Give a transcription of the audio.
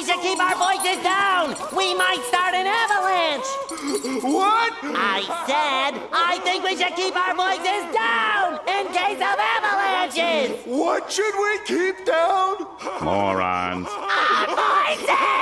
we should keep our voices down. We might start an avalanche. What? I said I think we should keep our voices down in case of avalanches. What should we keep down? Morons. Our voices!